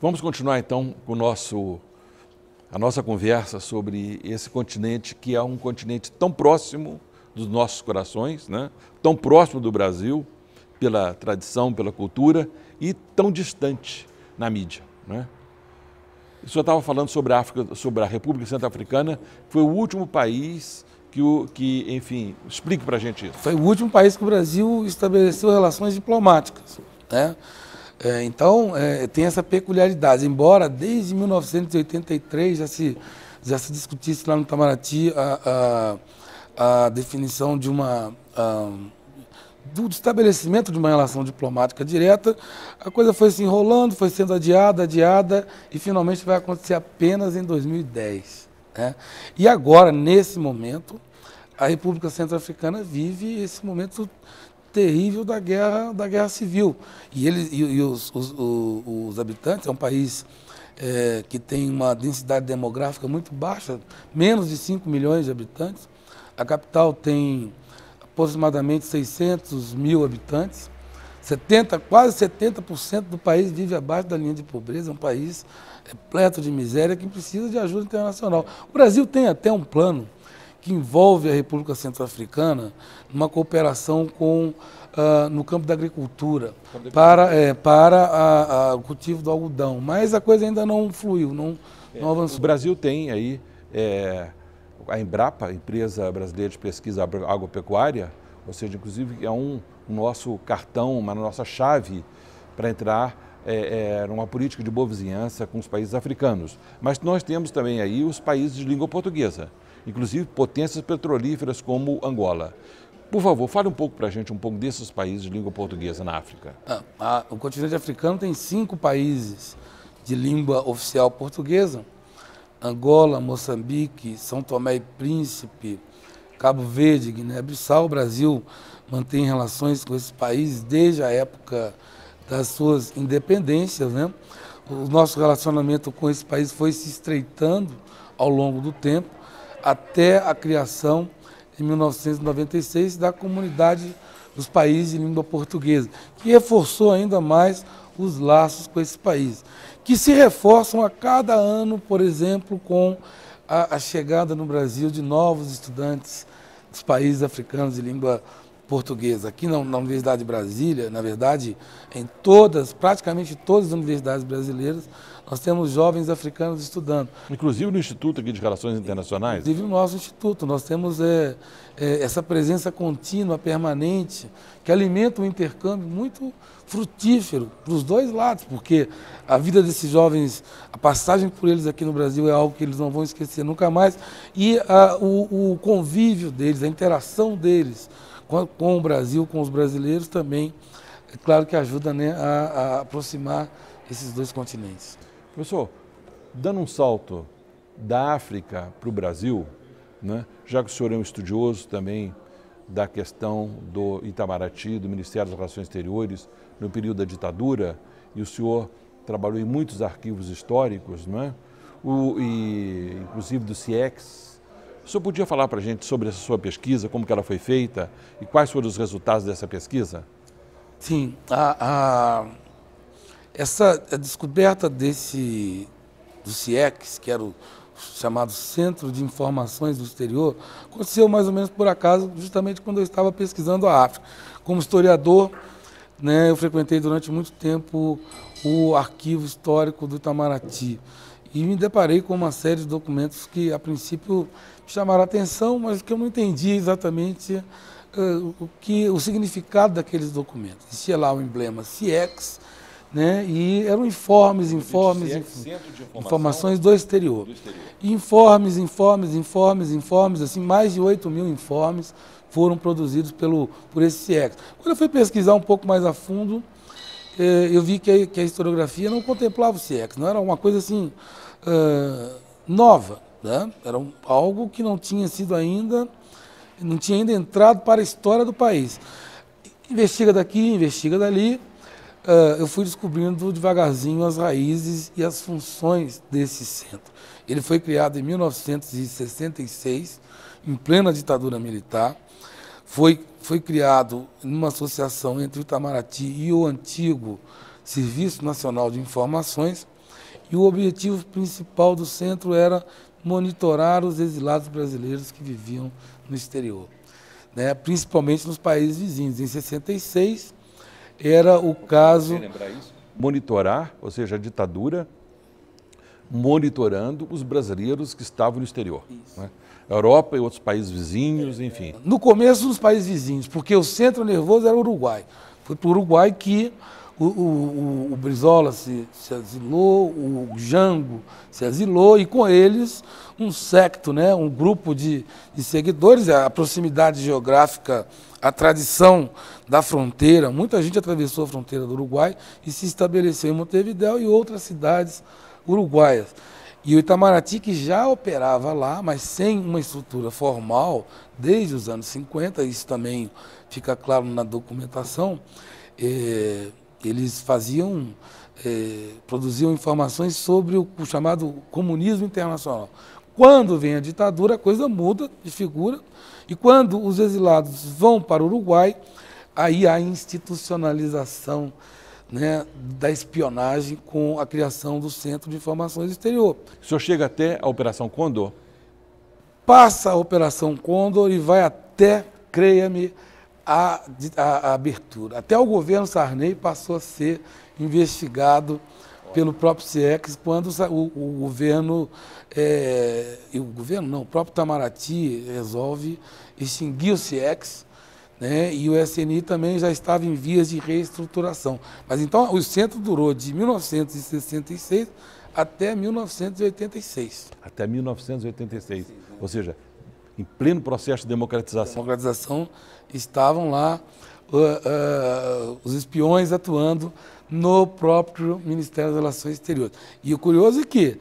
Vamos continuar então com nosso, a nossa conversa sobre esse continente que é um continente tão próximo dos nossos corações, né? tão próximo do Brasil, pela tradição, pela cultura, e tão distante na mídia. Né? O senhor estava falando sobre a, África, sobre a República Centro-Africana, foi o último país que, o, que enfim, explique para a gente isso. Foi o último país que o Brasil estabeleceu relações diplomáticas. Né? É, então, é, tem essa peculiaridade. Embora desde 1983 já se, já se discutisse lá no Itamaraty a, a, a definição de uma. A, do estabelecimento de uma relação diplomática direta, a coisa foi se enrolando, foi sendo adiada, adiada, e finalmente vai acontecer apenas em 2010. Né? E agora, nesse momento, a República Centro-Africana vive esse momento terrível da guerra, da guerra civil. E, eles, e, e os, os, os, os, habitantes, é um país é, que tem uma densidade demográfica muito baixa, menos de 5 milhões de habitantes. A capital tem aproximadamente 600 mil habitantes. 70, quase 70% do país vive abaixo da linha de pobreza, é um país repleto de miséria que precisa de ajuda internacional. O Brasil tem até um plano que envolve a República Centro-Africana numa cooperação com, uh, no campo da agricultura para, é, para a, a, o cultivo do algodão. Mas a coisa ainda não fluiu, não, é, não avançou. O Brasil tem aí é, a Embrapa, a empresa brasileira de pesquisa agropecuária, ou seja, inclusive é um, um nosso cartão, uma nossa chave para entrar é, é, numa política de boa vizinhança com os países africanos. Mas nós temos também aí os países de língua portuguesa inclusive potências petrolíferas como Angola. Por favor, fale um pouco para a gente um pouco desses países de língua portuguesa na África. Ah, a, o continente africano tem cinco países de língua oficial portuguesa: Angola, Moçambique, São Tomé e Príncipe, Cabo Verde, Guiné-Bissau. O Brasil mantém relações com esses países desde a época das suas independências. Né? O nosso relacionamento com esse país foi se estreitando ao longo do tempo até a criação, em 1996, da Comunidade dos Países de Língua Portuguesa, que reforçou ainda mais os laços com esse país, que se reforçam a cada ano, por exemplo, com a, a chegada no Brasil de novos estudantes dos países africanos de língua portuguesa. Aqui na, na, Universidade de Brasília, na verdade, em todas, praticamente todas as universidades brasileiras, nós temos jovens africanos estudando. Inclusive no Instituto aqui de Relações Internacionais? Inclusive no nosso instituto, nós temos é, é, essa presença contínua, permanente, que alimenta um intercâmbio muito frutífero para os dois lados, porque a vida desses jovens, a passagem por eles aqui no Brasil é algo que eles não vão esquecer nunca mais, e a, o, o convívio deles, a interação deles com, com, o Brasil, com os brasileiros também, é claro que ajuda né, a, a aproximar esses dois continentes. Professor, dando um salto da África para o Brasil, né, já que o senhor é um estudioso também da questão do Itamaraty, do Ministério das Relações Exteriores, no período da ditadura, e o senhor trabalhou em muitos arquivos históricos, não é? o, e, inclusive do CIEX. O senhor podia falar para a gente sobre essa sua pesquisa, como que ela foi feita e quais foram os resultados dessa pesquisa? Sim, a, a essa descoberta desse do CIEX, que era o chamado Centro de Informações do Exterior, aconteceu mais ou menos por acaso, justamente quando eu estava pesquisando a África. Como historiador, né, eu frequentei durante muito tempo o arquivo histórico do Itamaraty e me deparei com uma série de documentos que, a princípio, chamaram a atenção, mas que eu não entendi exatamente uh, o, que, o significado daqueles documentos. Existia lá o emblema CIEX, né? E eram informes, informes, informações do exterior. do exterior. Informes, informes, informes, informes, assim, mais de 8 mil informes foram produzidos pelo, por esse CIEX. Quando eu fui pesquisar um pouco mais a fundo, eh, eu vi que a, que a, historiografia não contemplava o CIEX, não era uma coisa assim uh, nova, né? era um, algo que não tinha sido ainda, não tinha ainda entrado para a história do país. Investiga daqui, investiga dali, uh, eu fui descobrindo devagarzinho as raízes e as funções desse centro. Ele foi criado em 1966, em plena ditadura militar. Foi, foi criado numa associação entre o Itamaraty e o antigo Serviço Nacional de Informações. e o objetivo principal do centro era monitorar os exilados brasileiros que viviam no exterior, né, principalmente nos países vizinhos. Em 66 era o caso. Monitorar, ou seja, a ditadura monitorando os brasileiros que estavam no exterior. Né? Europa e outros países vizinhos, enfim. No começo, nos países vizinhos, porque o centro nervoso era o Uruguai. Foi para o Uruguai que o, o, o Brizola se, se, asilou, o Jango se asilou, e com eles um secto, né, um grupo de, de seguidores, a proximidade geográfica, a tradição da fronteira. Muita gente atravessou a fronteira do Uruguai e se estabeleceu em Montevideo e outras cidades uruguaias. E o Itamaraty, que já operava lá, mas sem uma estrutura formal, desde os anos 50, isso também fica claro na documentação, é, eles faziam, é, produziam informações sobre o, o chamado comunismo internacional. Quando vem a ditadura, a coisa muda de figura, e quando os exilados vão para o Uruguai, aí há institucionalização né, da espionagem com a criação do Centro de Informações Exterior. O senhor chega até a Operação Condor? Passa a Operação Condor e vai até, creia-me, a, a, abertura. Até o governo Sarney passou a ser investigado pelo próprio CIEX quando o, o governo, é, o governo não, o próprio Itamaraty resolve extinguir o CIEX né? e o SNI também já estava em vias de reestruturação. Mas então o centro durou de 1966 até 1986. Até 1986. Sim, né? Ou seja, em pleno processo de democratização. Democratização estavam lá uh, uh, os espiões atuando no próprio Ministério das Relações Exteriores. E o curioso é que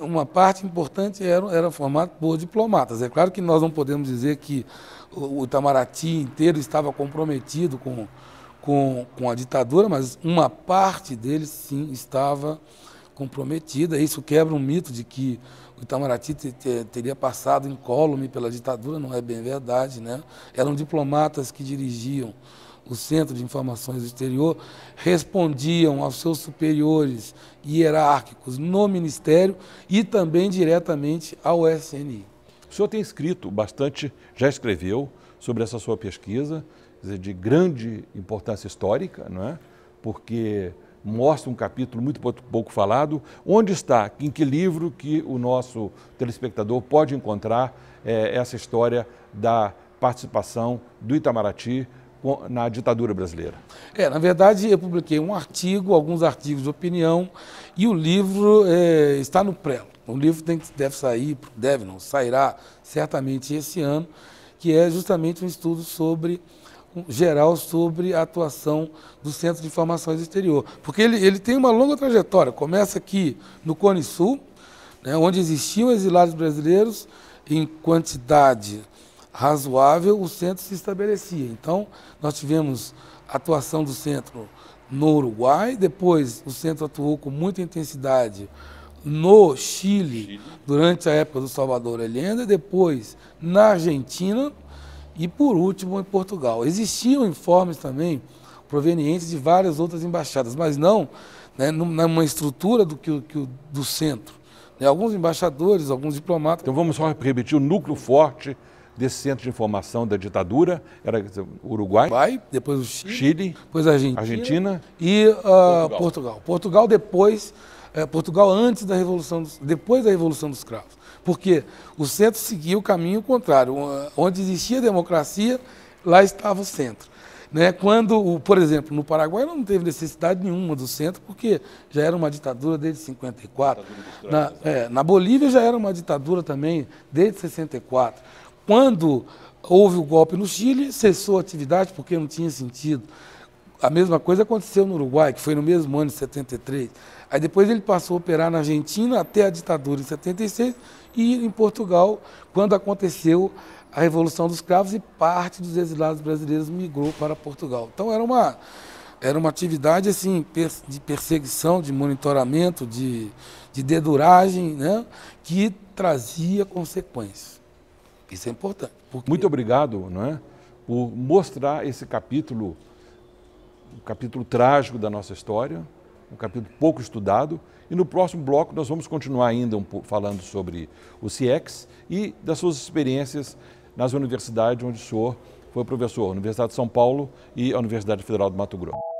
uma parte importante era, era formada por diplomatas. É claro que nós não podemos dizer que o Itamaraty inteiro estava comprometido com, com, com a ditadura, mas uma parte deles sim estava comprometida. Isso quebra um mito de que o Itamaraty te, te, teria passado incólume pela ditadura, não é bem verdade. Né? Eram diplomatas que dirigiam o Centro de Informações do Exterior, respondiam aos seus superiores hierárquicos no Ministério e também diretamente ao SNI. O senhor tem escrito bastante, já escreveu sobre essa sua pesquisa, de grande importância histórica, não é? porque mostra um capítulo muito pouco falado. Onde está, em que livro que o nosso telespectador pode encontrar é, essa história da participação do Itamaraty na ditadura brasileira? É, na verdade, eu publiquei um artigo, alguns artigos de opinião, e o livro é, está no prelo. O livro tem, deve sair, deve não, sairá certamente esse ano, que é justamente um estudo sobre geral sobre a atuação do Centro de Informações Exterior. Porque ele, ele tem uma longa trajetória. Começa aqui no Cone Sul, né, onde existiam exilados brasileiros em quantidade razoável, o centro se estabelecia. Então, nós tivemos atuação do centro no Uruguai, depois o centro atuou com muita intensidade no Chile, Chile. durante a época do Salvador Allende, depois na Argentina e, por último, em Portugal. Existiam informes também provenientes de várias outras embaixadas, mas não né, numa estrutura do, que, que, do centro. Né, alguns embaixadores, alguns diplomatas. Então vamos só repetir o núcleo forte desse centro de informação da ditadura, era o Uruguai, Uruguai depois o Chile, Chile depois a Argentina, Argentina e uh, Portugal. Portugal. Portugal depois, é, Portugal antes da revolução, dos, depois da revolução dos cravos, porque o centro seguia o caminho contrário, onde existia democracia, lá estava o centro. Né? Quando, por exemplo, no Paraguai não teve necessidade nenhuma do centro, porque já era uma ditadura desde 54. Na, é, na Bolívia já era uma ditadura também desde 64. Quando houve o golpe no Chile, cessou a atividade porque não tinha sentido. A mesma coisa aconteceu no Uruguai, que foi no mesmo ano de 73. Aí depois ele passou a operar na Argentina até a ditadura em 76 e em Portugal, quando aconteceu a Revolução dos Cravos e parte dos exilados brasileiros migrou para Portugal. Então era uma, era uma atividade assim, de perseguição, de monitoramento, de, de deduragem, né, que trazia consequências. Isso é importante. Porque... Muito obrigado não é, por mostrar esse capítulo, um capítulo trágico da nossa história, um capítulo pouco estudado. E no próximo bloco nós vamos continuar ainda um falando sobre o CIEX e das suas experiências nas universidades onde o senhor foi professor, Universidade de São Paulo e a Universidade Federal do Mato Grosso.